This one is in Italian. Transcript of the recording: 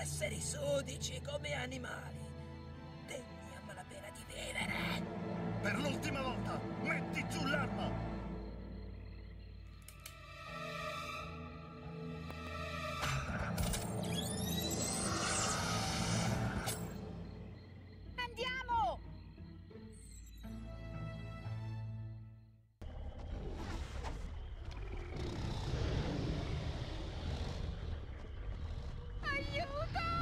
esseri sudici come animali, degni a malapena di vivere. Per l'ultima volta! you go!